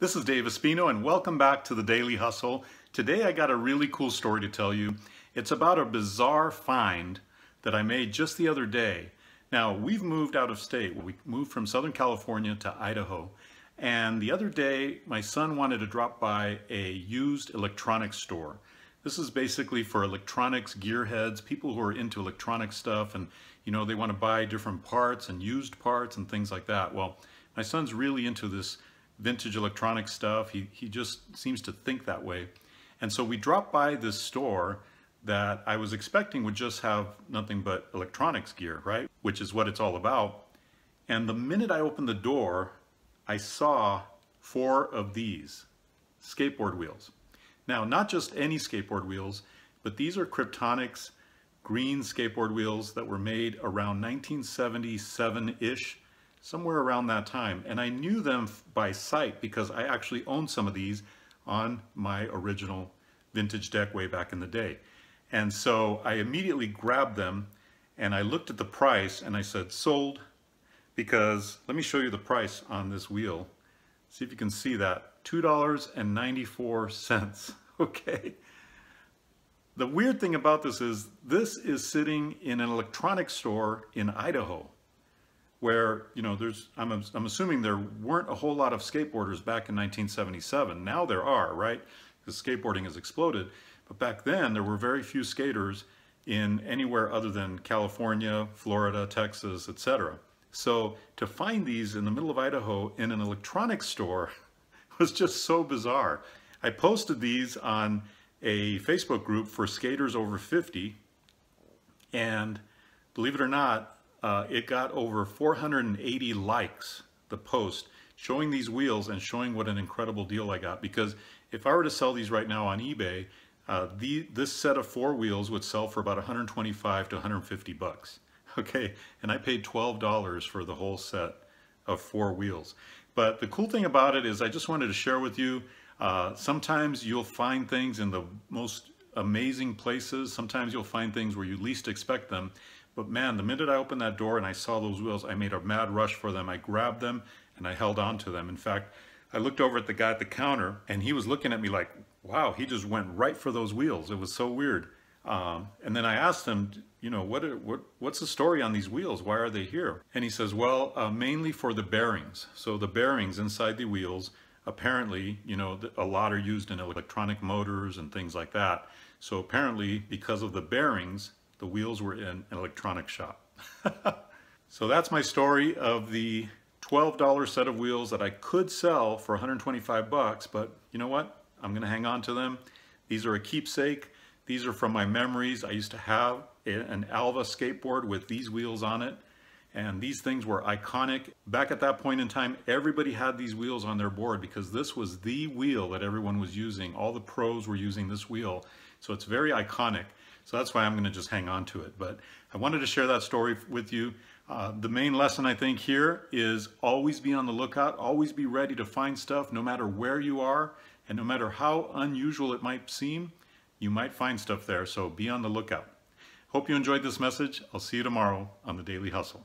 This is Dave Espino and welcome back to the Daily Hustle. Today I got a really cool story to tell you. It's about a bizarre find that I made just the other day. Now we've moved out of state. We moved from Southern California to Idaho and the other day my son wanted to drop by a used electronics store. This is basically for electronics gearheads, people who are into electronic stuff and you know they want to buy different parts and used parts and things like that. Well, my son's really into this vintage electronic stuff. He, he just seems to think that way. And so we dropped by this store that I was expecting would just have nothing but electronics gear, right? Which is what it's all about. And the minute I opened the door, I saw four of these skateboard wheels. Now, not just any skateboard wheels, but these are Kryptonics green skateboard wheels that were made around 1977-ish, somewhere around that time. And I knew them by sight because I actually owned some of these on my original vintage deck way back in the day. And so I immediately grabbed them and I looked at the price and I said, sold, because let me show you the price on this wheel. See if you can see that, $2.94, okay? The weird thing about this is this is sitting in an electronics store in Idaho where, you know, there's, I'm, I'm assuming there weren't a whole lot of skateboarders back in 1977. Now there are, right? Because skateboarding has exploded. But back then there were very few skaters in anywhere other than California, Florida, Texas, etc. So to find these in the middle of Idaho in an electronics store was just so bizarre. I posted these on a Facebook group for skaters over 50 and believe it or not, uh, it got over 480 likes, the post, showing these wheels and showing what an incredible deal I got. Because if I were to sell these right now on eBay, uh, the, this set of four wheels would sell for about 125 to 150 bucks. okay? And I paid $12 for the whole set of four wheels. But the cool thing about it is I just wanted to share with you, uh, sometimes you'll find things in the most amazing places. Sometimes you'll find things where you least expect them. But man, the minute I opened that door and I saw those wheels, I made a mad rush for them. I grabbed them and I held on to them. In fact, I looked over at the guy at the counter and he was looking at me like, wow, he just went right for those wheels. It was so weird. Um, and then I asked him, you know, what, are, what what's the story on these wheels? Why are they here? And he says, well, uh, mainly for the bearings. So the bearings inside the wheels, apparently, you know, a lot are used in electronic motors and things like that. So apparently, because of the bearings, the wheels were in an electronic shop. so that's my story of the $12 set of wheels that I could sell for 125 bucks, but you know what? I'm gonna hang on to them. These are a keepsake. These are from my memories. I used to have an Alva skateboard with these wheels on it. And these things were iconic. Back at that point in time, everybody had these wheels on their board because this was the wheel that everyone was using. All the pros were using this wheel. So it's very iconic. So that's why I'm gonna just hang on to it. But I wanted to share that story with you. Uh, the main lesson I think here is always be on the lookout, always be ready to find stuff no matter where you are and no matter how unusual it might seem, you might find stuff there, so be on the lookout. Hope you enjoyed this message. I'll see you tomorrow on the Daily Hustle.